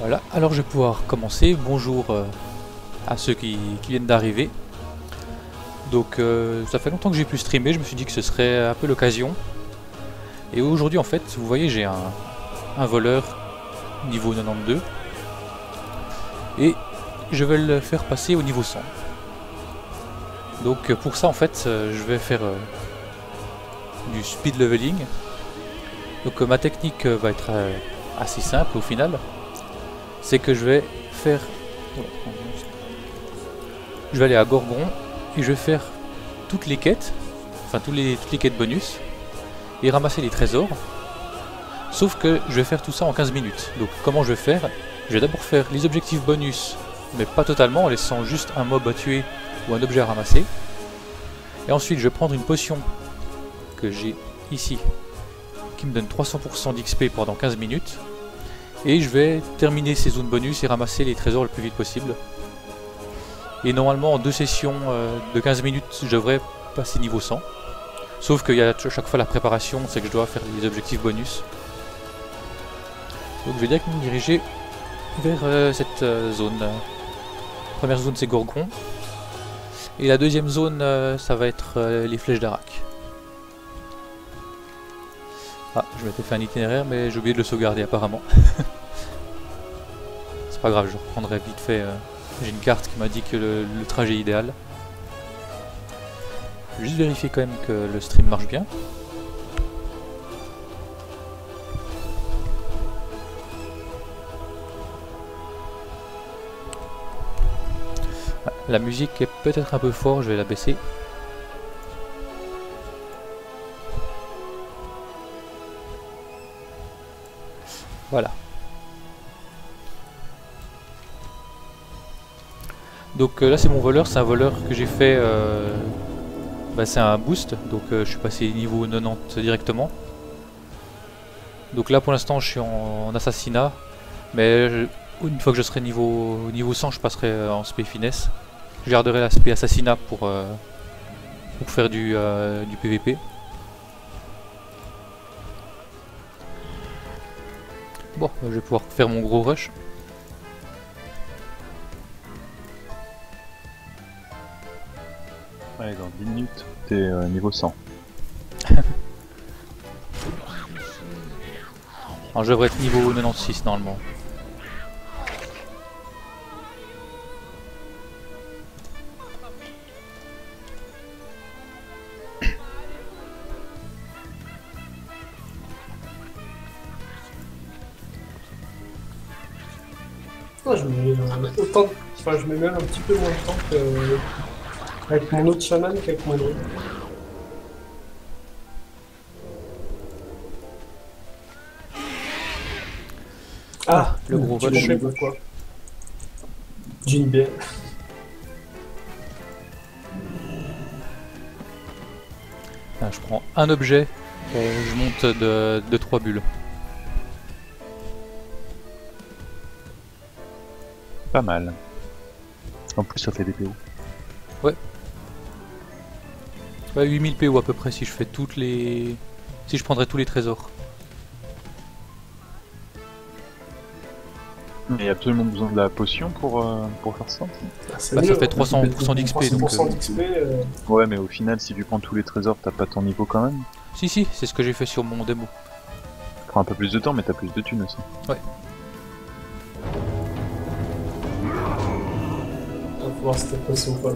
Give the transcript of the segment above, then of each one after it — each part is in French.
Voilà, alors je vais pouvoir commencer. Bonjour euh, à ceux qui, viennent d'arriver. Donc euh, ça fait longtemps que j'ai pu streamer, je me suis dit que ce serait un peu l'occasion. Et aujourd'hui en fait, vous voyez j'ai un, voleur niveau 92. Et je vais le faire passer au niveau 100. Donc pour ça en fait, euh, je vais faire du speed leveling. Donc ma technique va être assez simple au final. C'est que je vais faire... Je vais aller à Gorgon et je vais faire toutes les quêtes, enfin tous les, toutes les quêtes bonus, et ramasser les trésors. Sauf que je vais faire tout ça en 15 minutes. Donc comment je vais faire? Je vais d'abord faire les objectifs bonus, mais pas totalement, en laissant juste un mob à tuer ou un objet à ramasser. Et ensuite je vais prendre une potion que j'ai ici, qui me donne 300% d'XP pendant 15 minutes. Et je vais terminer ces zones bonus et ramasser les trésors le plus vite possible. Et normalement en deux sessions euh, de 15 minutes je devrais passer niveau 100. Sauf qu'il y a chaque fois la préparation, c'est que je dois faire les objectifs bonus. Donc je vais directement me diriger vers euh, cette euh, zone. La première zone c'est Gorgon. Et la deuxième zone ça va être les flèches d'Arak. Ah, je m'étais fait un itinéraire mais j'ai oublié de le sauvegarder apparemment. c'est pas grave, je reprendrai vite fait. euh, J'ai une carte qui m'a dit que le, le trajet idéal. Juste vérifier quand même que le stream marche bien. Ah, La musique est peut-être un peu fort, je vais la baisser. Voilà. Donc euh, là c'est mon voleur, c'est un voleur que j'ai fait, euh, bah, c'est un boost, donc euh, je suis passé niveau 90 directement. Donc là pour l'instant je suis en, assassinat, mais une fois que je serai niveau, niveau 100 je passerai en spé finesse. Je garderai l'aspect assassinat pour, pour faire du, du PVP. Bon, je vais pouvoir faire mon gros rush. Ouais, dans 10 minutes, t'es euh, niveau 100. Alors je devrais être niveau 96 normalement. Enfin, je mets même un petit peu moins de temps que avec mon autre chaman qu'avec mon druide. Ah, le gros tu rush. sais pourquoi J'ai une bière. Ah, je prends un objet et je monte de, de 3 bulles. Pas mal. En plus, ça fait des PO. Ouais, 8000 PO à peu près si je fais toutes les... Si je prendrais tous les trésors. Mais il y a absolument besoin de la potion pour, euh, pour faire ça. Ah, c'est Bah, ça fait hein. 300% d'XP, donc, 300% euh, euh, Ouais, mais au final, si tu prends tous les trésors, t'as pas ton niveau quand même. Si si, c'est ce que j'ai fait sur mon démo. Ça prend un peu plus de temps, mais t'as plus de thunes aussi. on voir si t'es passé ou pas.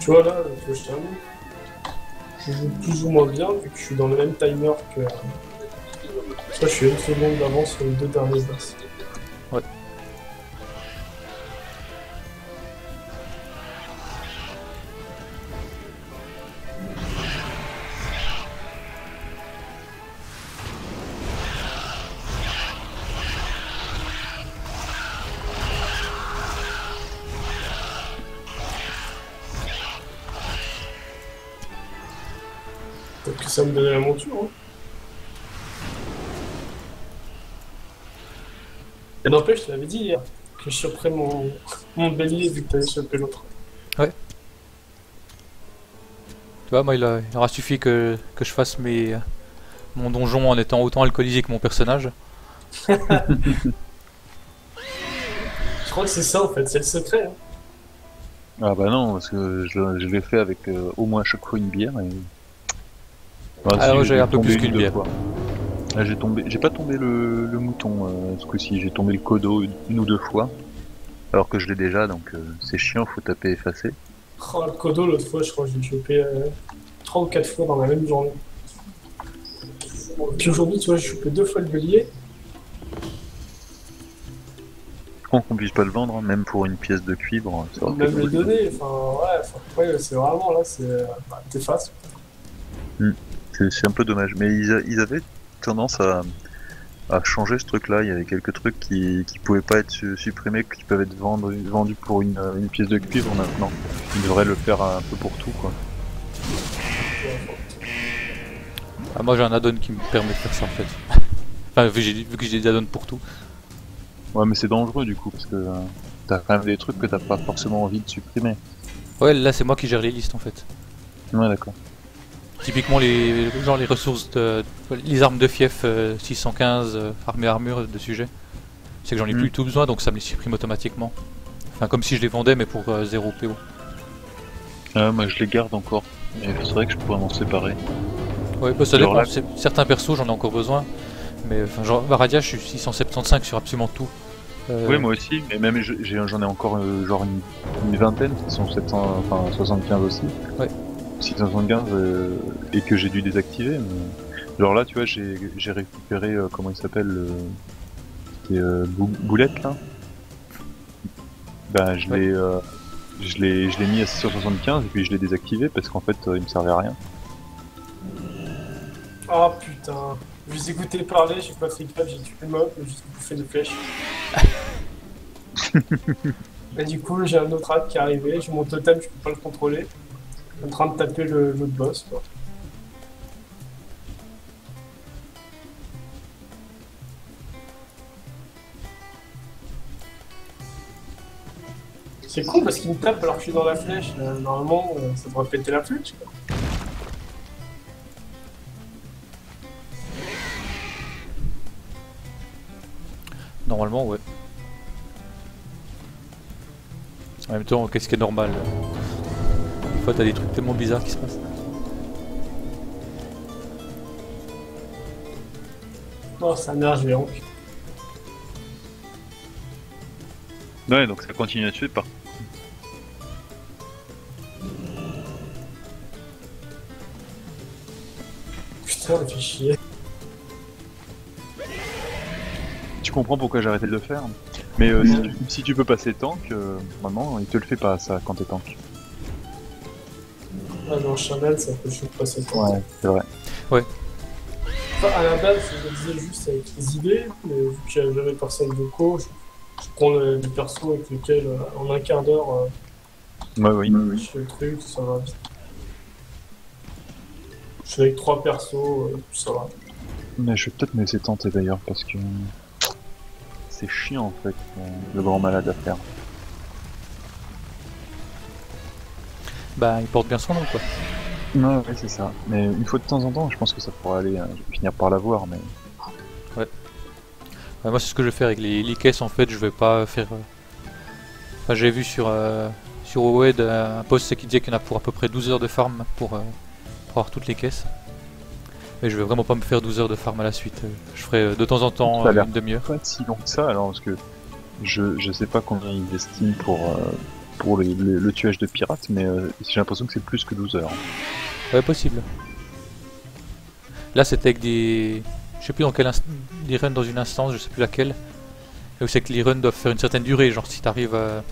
Tu vois là, vois, je termine. Je joue plus ou moins bien vu que je suis dans le même timer que. Ça, je suis une seconde d'avance sur les deux derniers boss. Peut-être Hein. Et n'empêche, je te l'avais dit hier que je choperais mon, mon bélier vu que t'avais chopé l'autre. Tu vois, moi, il, a- il aura suffi que, que je fasse mes, mon donjon en étant autant alcoolisé que mon personnage. Je crois que c'est ça en fait, c'est le secret. hein. Ah bah non, parce que je, je l'ai fait avec euh, au moins chaque fois une bière et. Bah, Ah ouais, j'ai j'ai un peu plus une, qu'une deux bière. fois. Là, j'ai tombé, j'ai pas tombé le, le mouton euh, ce coup-ci, j'ai tombé le codo une ou deux fois. Alors que je l'ai déjà, donc euh, c'est chiant, faut taper effacer. Oh, le Kodo, l'autre fois, je crois que j'ai chopé euh, 3 ou 4 fois dans la même journée. Puis aujourd'hui, tu vois, j'ai chopé deux fois le bélier. Je comprends qu'on puisse pas le vendre, hein, même pour une pièce de cuivre. ça aurait Même été le cool. donner, enfin, ouais, ouais, c'est vraiment là, c'est. euh, Bah, t'effaces. C'est un peu dommage, mais ils, a- ils avaient tendance à, à changer ce truc-là. Il y avait quelques trucs qui, qui pouvaient pas être su- supprimés, qui peuvent être vendus, vendus pour une, une pièce de cuivre maintenant. Ils devraient le faire un peu pour tout, quoi. Ah, moi, j'ai un add-on qui me permet de faire ça en fait. enfin, vu, que j'ai- vu que j'ai des add-ons pour tout. Ouais, mais c'est dangereux du coup, parce que euh, t'as quand même des trucs que t'as pas forcément envie de supprimer. Ouais, là, c'est moi qui gère les listes en fait. Ouais, d'accord. Typiquement, les, genre les ressources, de, les armes de fief euh, 615, euh, armée armure de sujet. C'est que j'en ai Mm. plus tout besoin, donc ça me les supprime automatiquement. Enfin, comme si je les vendais, mais pour euh, 0 PO. Ah, moi, je les garde encore. Et c'est vrai que je pourrais m'en séparer. Ouais, bah, ça dépend. Certains persos, j'en ai encore besoin. Mais enfin, genre, Varadia, je suis 675 sur absolument tout. Euh, Oui, moi aussi, mais même j'en ai encore euh, genre une, une vingtaine qui sont 700, enfin 75 aussi. Ouais. 675 euh, et que j'ai dû désactiver. Mais... Genre là, tu vois, j'ai j'ai récupéré, euh, comment il s'appelle, le... c'est, euh, Bou- Boulette là Ben, je l'ai euh, je l'ai je l'ai mis à 675 et puis je l'ai désactivé parce qu'en fait, euh, il me servait à rien. Ah putain, je vous écoutais parler, j'ai pas fait gaffe, j'ai tué le mob, j'ai juste bouffé des flèches. Et du coup, j'ai un autre hack qui est arrivé, j'ai mon totem, je peux pas le contrôler. En train de taper le- boss. Quoi. C'est con parce qu'il me tape alors que je suis dans la flèche. Euh, Normalement, euh, ça devrait péter la flèche. Quoi. Normalement, ouais. En même temps, qu'est-ce qui est normal? Fois, t'as des trucs tellement bizarres qui se passent. Oh, c'est un nerf géant. Ouais, donc ça continue à tuer par. Putain, ça fait chier. Tu comprends pourquoi j'ai arrêté de le faire. Mais euh, si, tu, si tu peux passer tank, euh, normalement, il te le fait pas ça quand t'es tank. Ah, dans Chanel, ça peut de passer le temps. c'est vrai. Enfin, à la base, je le disais juste avec les idées, mais vu que j'avais jamais personne de co, je, je prends le- des persos avec lesquels, euh, en un quart d'heure, euh, Ouais, oui. je fais le truc, ça va vite. Je suis avec trois persos, euh, ça va. Mais je vais peut-être me laisser tenter d'ailleurs parce que c'est chiant en fait euh, le grand malade à faire. Bah, il porte bien son nom, quoi. Ouais, ouais, c'est ça. Mais une fois de temps en temps, je pense que ça pourrait aller. hein. Je vais finir par l'avoir, mais Ouais, moi, c'est ce que je vais faire avec les, les caisses, en fait. Je vais pas faire. euh, Enfin, j'ai vu sur, euh, sur OED euh, un post qui disait qu'il y en a pour à peu près 12 heures de farm pour, euh, pour avoir toutes les caisses. Mais je vais vraiment pas me faire 12 heures de farm à la suite. Je ferai de temps en temps Ça a l'air. une demi-heure. pas si long que ça alors parce que je je sais pas combien ils estiment pour euh, pour les- le, le tuage de pirates, mais euh, j'ai l'impression que c'est plus que 12 heures. Ouais, possible. Là, c'était avec des. Je sais plus dans quelle inst... runs dans une instance, je sais plus laquelle. Et où c'est que les runs doivent faire une certaine durée. Genre, si t'arrives à.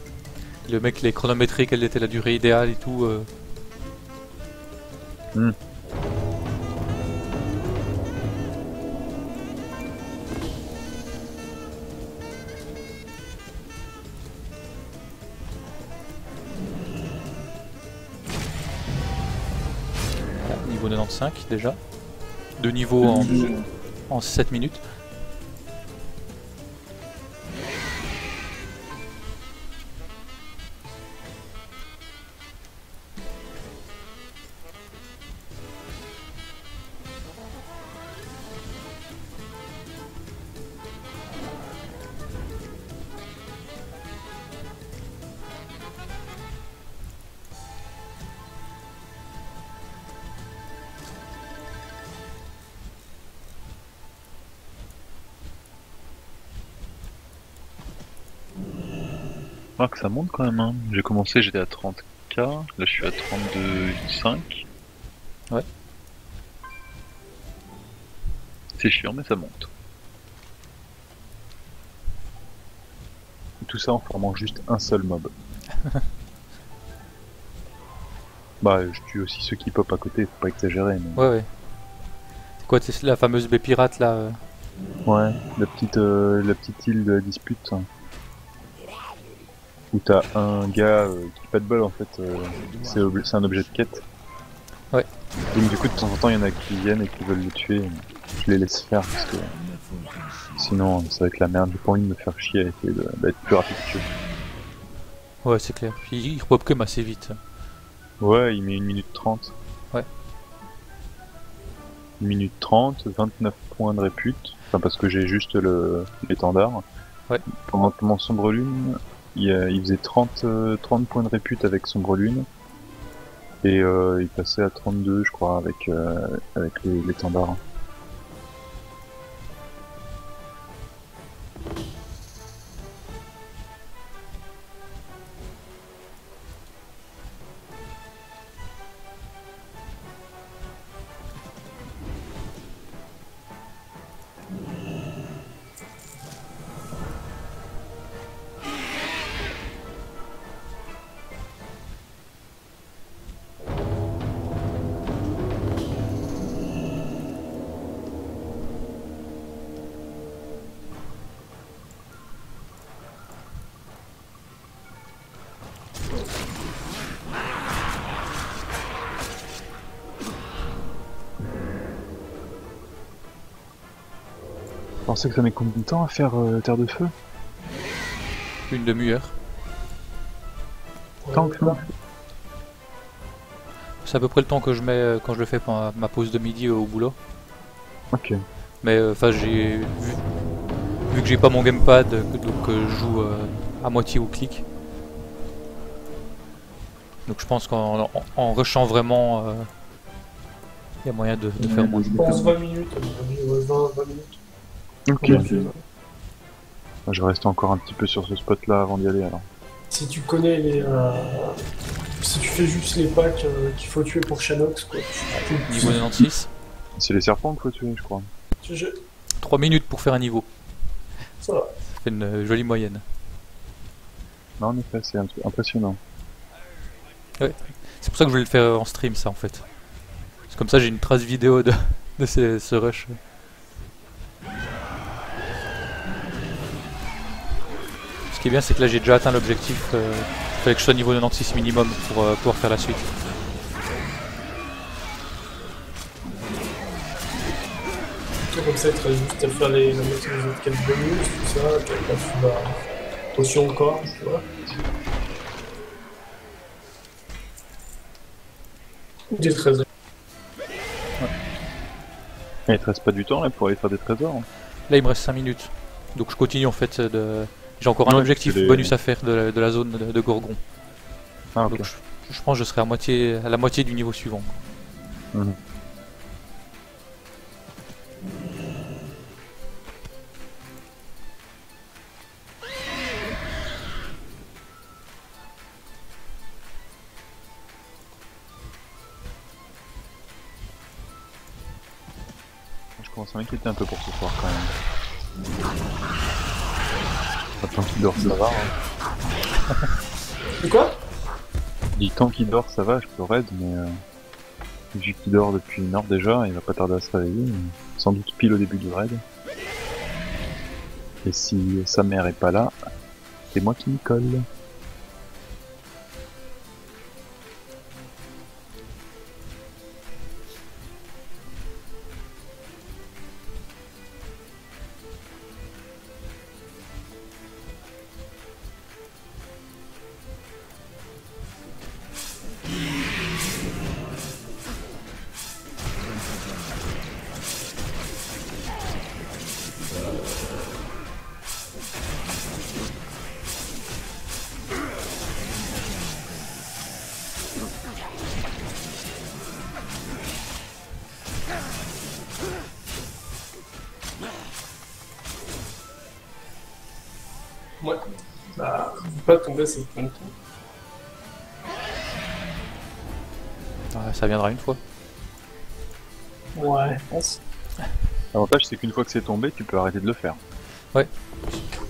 Le mec les chronométré, quelle était la durée idéale et tout. euh. Hmm. Niveau 95 déjà. Deux niveaux en, en 7 minutes. Ah, que ça monte quand même. Hein. J'ai commencé, j'étais à 30k. Là, je suis à 32,5. Ouais. C'est chiant, mais ça monte. Et tout ça en formant juste un seul mob. bah, je tue aussi ceux qui pop à côté, faut pas exagérer. Mais... Ouais, ouais. C'est quoi, c'est la fameuse baie pirate là euh Ouais, la petite, euh, la petite île de la dispute. Où t'as un gars euh, qui pas de bol en fait, euh, c'est ob- un objet de quête. Ouais. Donc du coup de temps en temps il y en a qui viennent et qui veulent le tuer. Je les laisse faire parce que sinon ça va être la merde. J'ai pas envie de me faire chier essayer de- d'être plus rapide que Ouais, c'est clair. Puis il repop comme assez vite. Ouais, il met 1 minute 30. Ouais. 1 minute 30, 29 points de répute. Enfin, parce que j'ai juste le l'étendard. Ouais. Pendant mon sombre lune, il, euh, il faisait 30, euh, 30 points de répute avec sombre lune. Et euh, il passait à 32, je crois, avec, les-. Vous pensez que ça met combien de temps à faire euh, Terre de Feu Une demi-heure. Tant que ça C'est à peu près le temps que je mets euh, quand je le fais pendant ma pause de midi euh, au boulot. Ok. Mais euh, enfin, j'ai vu, vu que j'ai pas mon gamepad, que- donc euh, je joue euh, à moitié au clic. Donc je pense qu'en en, en rushant vraiment, il y a moyen de, de faire moins. Je pense 20 minutes, à mon avis, ouais, 20, 20 minutes. Ok. Veux. Je vais rester encore un petit peu sur ce spot là avant d'y aller alors. Si tu connais les. euh, si tu fais juste les packs euh, qu'il faut tuer pour Shanox, quoi. tu- Niveau 96, C'est les serpents qu'il faut tuer, je crois. tu- je- 3 minutes pour faire un niveau. Ça va. Ça fait une euh, jolie moyenne. Non, en effet, c'est impressionnant. C'est pour ça que je voulais le faire en stream, ça en fait. C'est comme ça, j'ai une trace vidéo de, de ce, ce rush. Ce qui est bien, c'est que là j'ai déjà atteint l'objectif. euh, Il fallait que je sois niveau 96 minimum pour euh, pouvoir faire la suite. Comme ça, il te reste juste à faire les, la moitié des autres quêtes bonus, tout ça, tu vas. Attention encore, tu vois. Des trésors. Et il te reste pas du temps là pour aller faire des trésors. hein. Là il me reste 5 minutes. Donc je continue en fait de. J'ai encore un objectif les- bonus à faire de la, de la zone de, de Gorgon. Ah. Donc je, je pense que je serai à, moitié, à la moitié du niveau suivant. Mhm. Je commence à m'inquiéter un peu pour ce soir quand même. Tant qu'il dort, ça va. Hein. C'est quoi Je dis tant qu'il dort, ça va, je peux raid, mais euh, vu qu'il dort depuis une heure déjà, il va pas tarder à se réveiller, sans doute pile au début du raid. Et si sa mère est pas là, c'est moi qui m'y colle. Pas tomber cette ponton. Ah, ça viendra une fois. Ouais, je pense. L'avantage, c'est qu'une fois que c'est tombé, tu peux arrêter de le faire.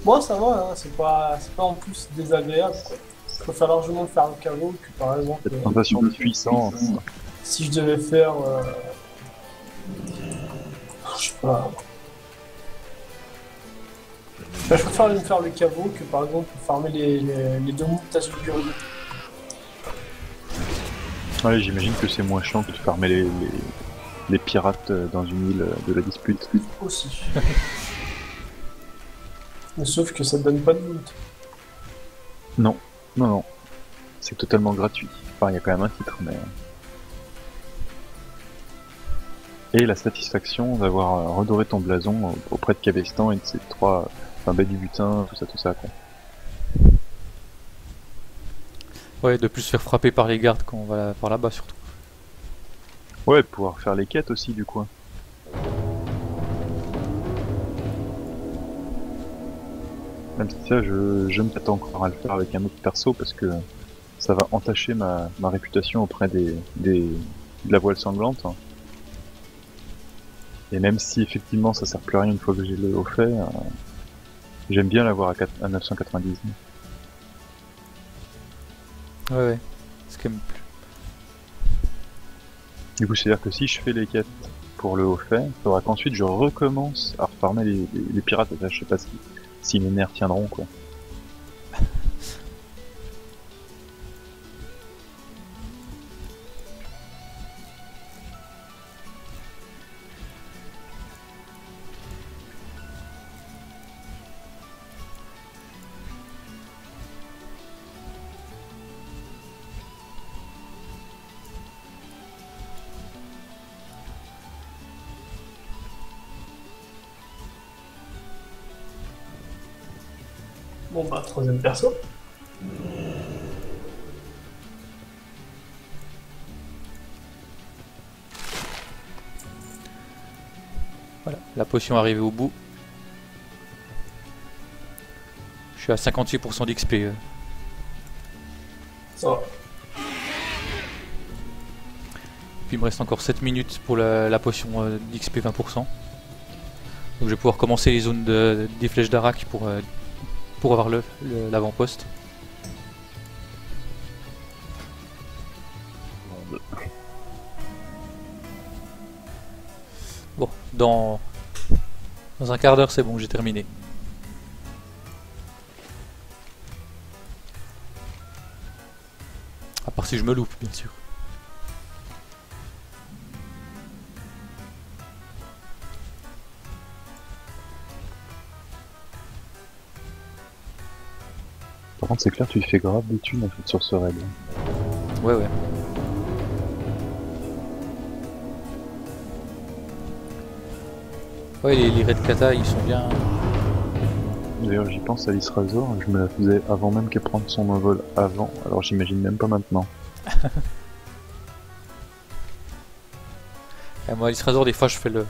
Moi, ça va, hein, c'est pas, c'est pas en plus désagréable. Quoi. Je préfère largement faire un caveau que par exemple. Cette euh, sensation de puissance. si je devais faire. euh, Je sais pas. Bah, je préfère me faire le caveau que par exemple farmer les, les, les deux mutations puriques. Ouais, j'imagine que c'est moins chiant que de farmer les, les, les pirates euh, dans une île euh, de la dispute. aussi. Mais sauf que ça donne pas de loot. Non, non, non. C'est totalement gratuit. Enfin, il y a quand même un titre, mais. euh. Et la satisfaction d'avoir redoré ton blason auprès de Cabestan et de ces trois. Enfin, baie du butin, tout ça, tout ça, quoi. Ouais, de plus se faire frapper par les gardes quand on va par là-bas surtout. Ouais, pouvoir faire les quêtes aussi, du coin. Même si ça, je, je me m'attends encore à le faire avec un autre perso parce que ça va entacher ma, ma réputation auprès des, des, de la voile sanglante. Et même si effectivement ça sert plus à rien une fois que j'ai le haut fait, euh, j'aime bien l'avoir à, 4 à 999. Ouais, ouais. C'est quand même plus. Du coup, c'est-à-dire que si je fais les quêtes pour le haut fait, il faudra qu'ensuite je recommence à refarmer les, les, les pirates. Là, je sais pas si, si mes nerfs tiendront, quoi. Troisième perso. Voilà, la potion est arrivée au bout. Je suis à 58% d'XP. euh. Ça va. Puis il me reste encore 7 minutes pour la, la potion euh, d'XP 20%. Donc je vais pouvoir commencer les zones de- des flèches d'Arak pour, euh, pour avoir l'avant-poste. Bon, dans, dans un quart d'heure c'est bon, j'ai terminé. À part si je me loupe, bien sûr. Par contre, c'est clair, tu fais grave des thunes en fait sur ce raid. Ouais, ouais. Ouais, les, les raids kata, ils sont bien. D'ailleurs, j'y pense, Alice Razor, je me la faisais avant même qu'elle prenne son envol avant, alors j'imagine même pas maintenant. Et moi, Alice Razor, des fois, je fais le.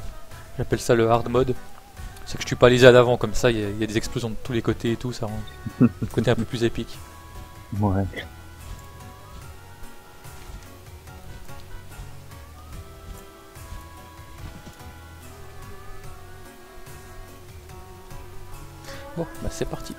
J'appelle ça le hard mode. C'est que je tue pas les à d'avant, comme ça, il y, y a des explosions de tous les côtés et tout, ça rend le côté un peu plus épique. Ouais. Bon, bah c'est parti.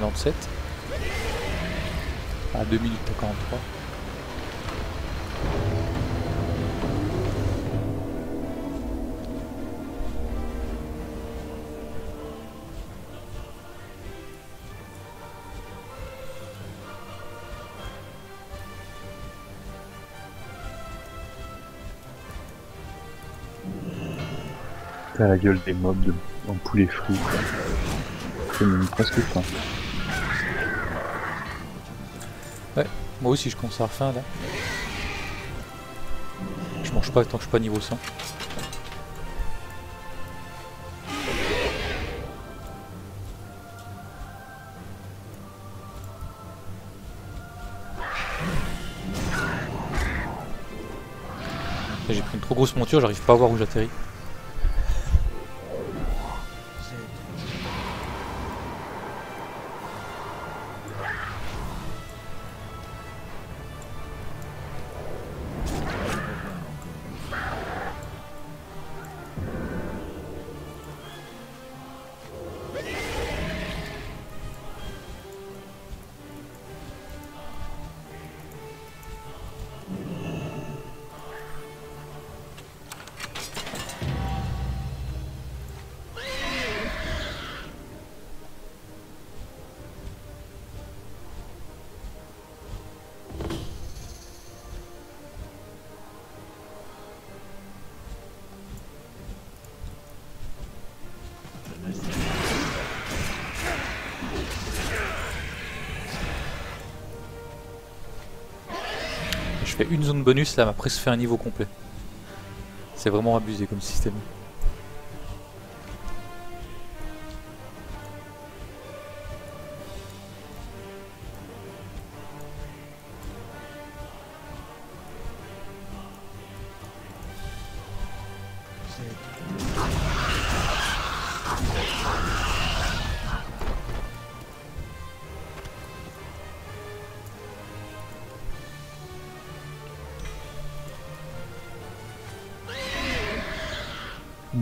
97. À 2 minutes 43. T'as la gueule des mobs en poulet frit. C'est même presque faim. Moi aussi je commence à faim là. Je mange pas tant que je suis pas niveau 100. J'ai pris une trop grosse monture, j'arrive pas à voir où j'atterris. Une zone bonus, ça m'a presque fait un niveau complet. C'est vraiment abusé comme système.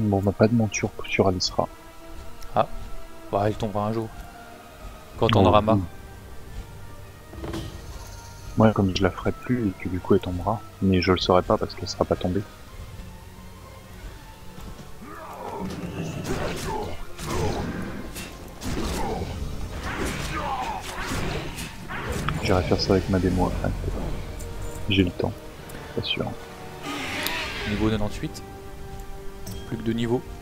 Bon, on n'a pas de monture sur Alisra. Bah, il tombera un jour. Quand on aura marre. hmm. Moi, comme je la ferai plus, et que du coup elle tombera. Mais je le saurai pas parce qu'elle sera pas tombée. J'irai faire ça avec ma démo après. J'ai le temps, pas sûr. Niveau 98. Deux niveaux.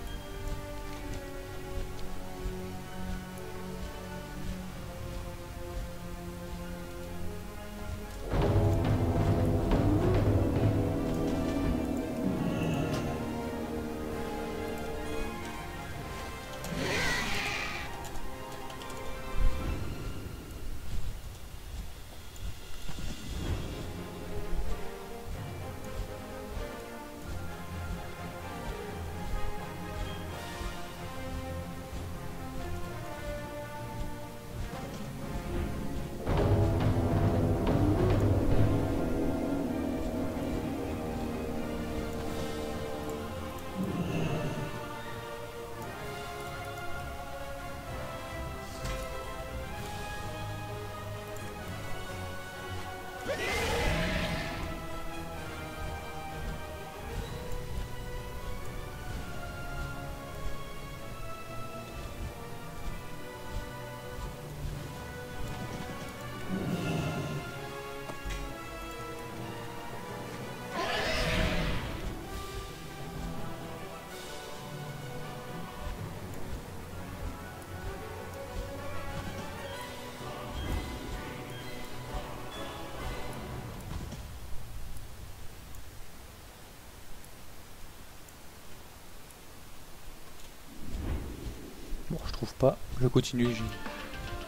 Trouve pas. Je continue, j'ai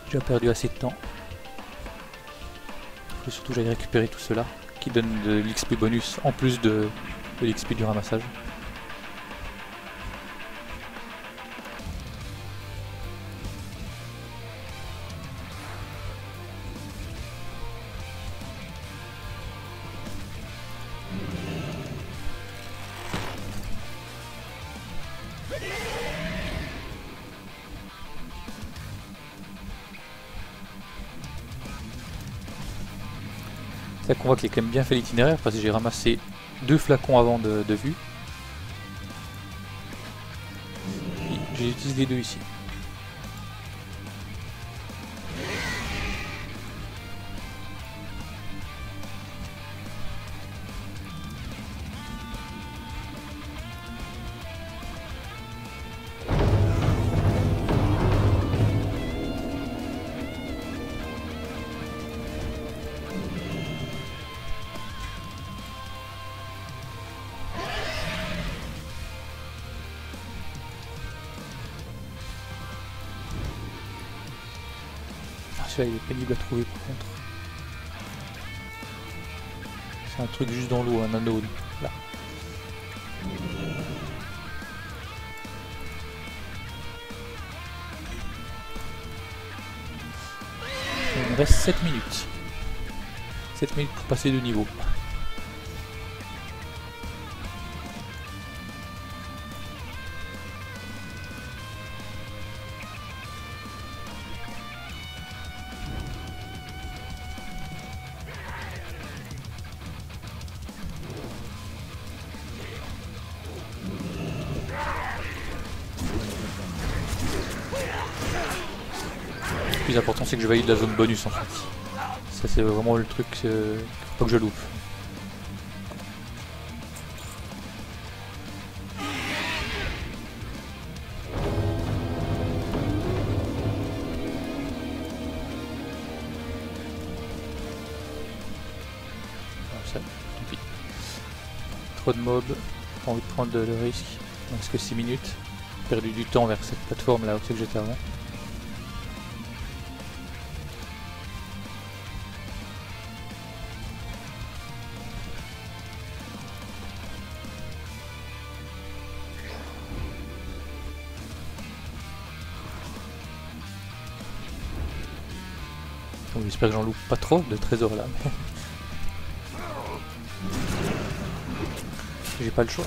déjà perdu assez de temps. Surtout j'aille récupérer tout cela qui donne de l'XP bonus en plus de, de l'XP du ramassage. Qu'on voit qu'il a quand même bien fait l'itinéraire parce que j'ai ramassé deux flacons avant de, de vue. Utilisé les deux ici. Il est pénible à trouver par contre. C'est un truc juste dans l'eau, un anneau. Là. Il me reste 7 minutes. 7 minutes pour passer de niveau. Je valide la zone bonus en fait. Ça c'est vraiment le truc euh, pas que je loupe. Trop de mobs, pas envie de prendre le risque. Reste que 6 minutes. Perdu du temps vers cette plateforme là où c'est que j'étais avant. J'espère que j'en loupe pas trop de trésors là. J'ai pas le choix.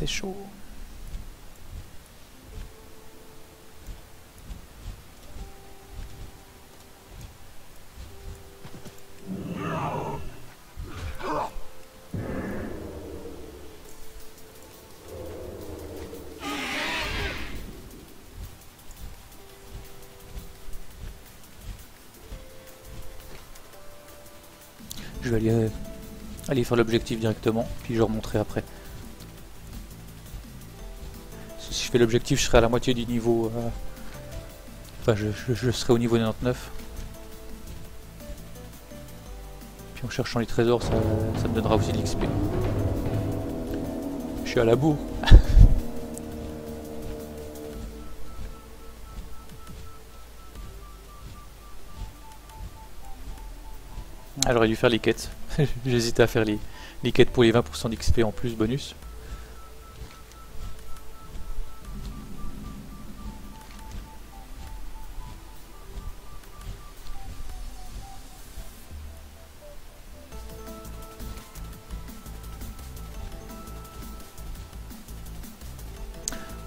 C'est chaud. Je vais aller, euh, aller faire l'objectif directement, puis je remonterai après. Fais l'objectif, je serai à la moitié du niveau. euh, Enfin, je, serai au niveau 99. Puis en cherchant les trésors, ça, me donnera aussi de l'XP. Je suis à la bourre. Ah, j'aurais dû faire les quêtes. J'hésitais à faire les quêtes pour les 20% d'XP en plus bonus.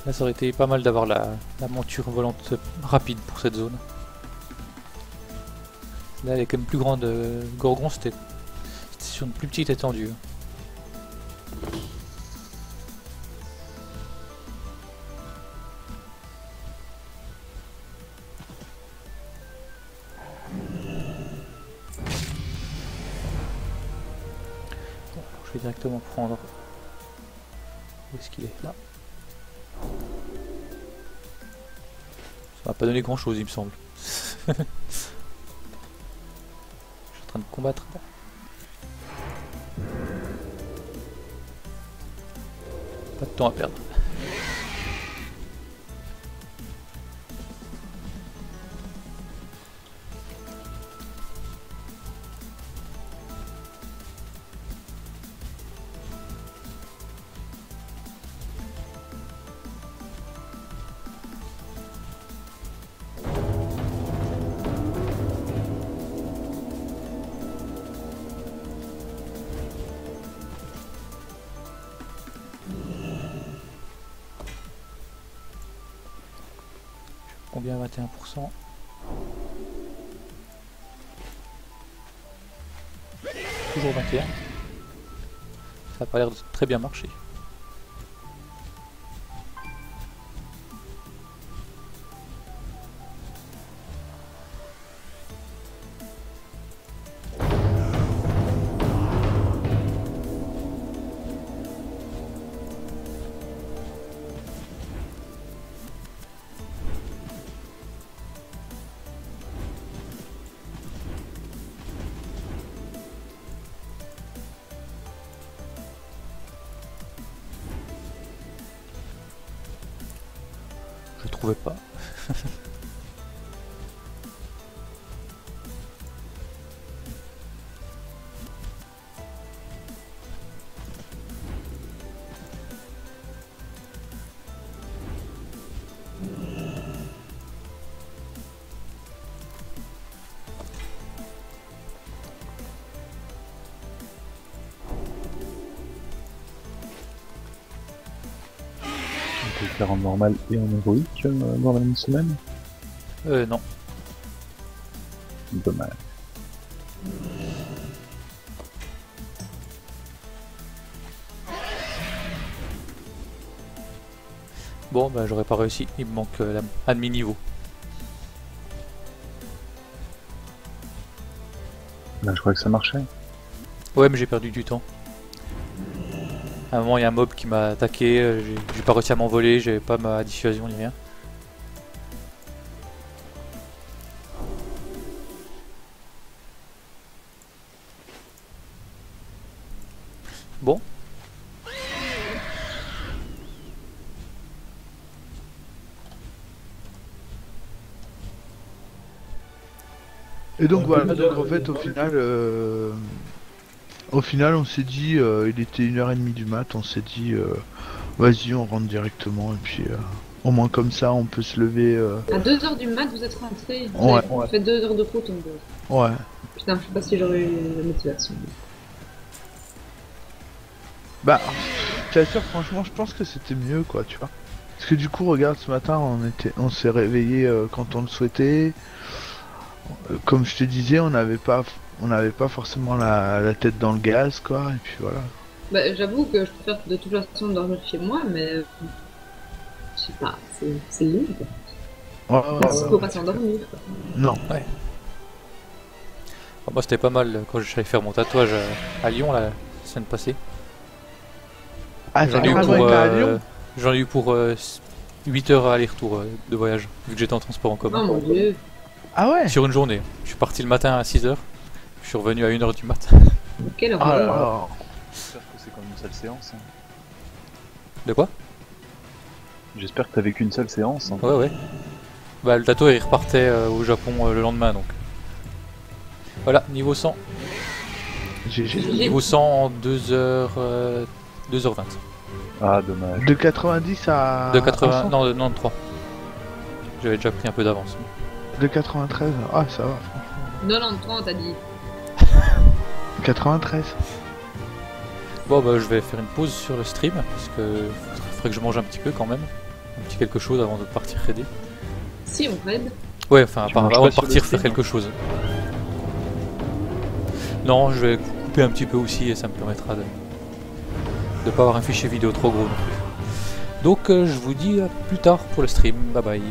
Là, ça aurait été pas mal d'avoir la, la monture volante rapide pour cette zone. Là, elle est quand même plus grande. euh, Gorgon, c'était c'était sur une plus petite étendue. pas donné grand chose, il me semble. Je suis en train de combattre. Pas de temps à perdre. A l'air très bien marcher. Je trouvais pas. Normal et en héroïque euh, dans la même semaine. Euh, non. Dommage. Bon, bah j'aurais pas réussi. Il me manque euh, la- un demi-niveau. Là, je crois que ça marchait. Ouais, mais j'ai perdu du temps. À un moment, il y a un mob qui m'a attaqué. euh, J'ai pas réussi à m'envoler. J'avais pas ma dissuasion ni rien. Bon, Et donc voilà, donc en fait au final, euh, au final on s'est dit, euh, il était 1h30 du mat, on s'est dit, euh, vas-y on rentre directement et puis euh, au moins comme ça on peut se lever. euh, À 2h du mat, vous êtes rentré. Vous Ouais, avez ouais. fait 2 heures de route en gros. Ouais. Putain, je sais pas si j'aurais eu la motivation. Bah, t'assure franchement je pense que c'était mieux quoi, tu vois. Parce que du coup regarde ce matin on était, on s'est réveillé euh, quand on le souhaitait. Euh, Comme je te disais, on n'avait pas, on n'avait pas forcément la, la tête dans le gaz quoi, et puis voilà. Bah, j'avoue que je préfère de toute façon dormir chez moi, mais. euh, Je sais pas, c'est c'est long quoi. Ouais, ouais, Il ouais. faut pas s'endormir quoi. Non. Alors, moi c'était pas mal euh, quand j'allais faire mon tatouage à, Lyon la semaine passée. Ah, J'en ai eu pour, euh, Lyon j'en ai eu pour 8 heures aller-retour euh, de voyage, vu que j'étais en transport en Oh commun. mon dieu. Ah ouais Sur une journée. Je suis parti le matin à 6h, je suis revenu à 1h du mat. Quelle Ah là horreur. là. J'espère que c'est comme une seule séance. hein. De quoi? J'espère que t'as vécu une seule séance. hein. Ouais, ouais. Bah, le tatouage il repartait euh, au Japon euh, le lendemain donc. Voilà, niveau 100. GG. J'ai- Niveau 100 en 2h. 2h20. Ah, dommage. De 90 à. De à 80. 100? Non, de 93. J'avais déjà pris un peu d'avance. De 93. Ah, ça va. 93, t'as dit. 93. Bon, bah, je vais faire une pause sur le stream parce que faudrait que je mange un petit peu quand même. Un petit quelque chose avant de partir raider. Si, on raid. Ouais, enfin, par- avant de partir, stream, faire quelque chose. Non, je vais couper un petit peu aussi et ça me permettra de ne pas avoir un fichier vidéo trop gros non plus. Donc, euh, je vous dis à plus tard pour le stream. Bye bye.